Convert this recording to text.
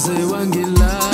waze wangilahla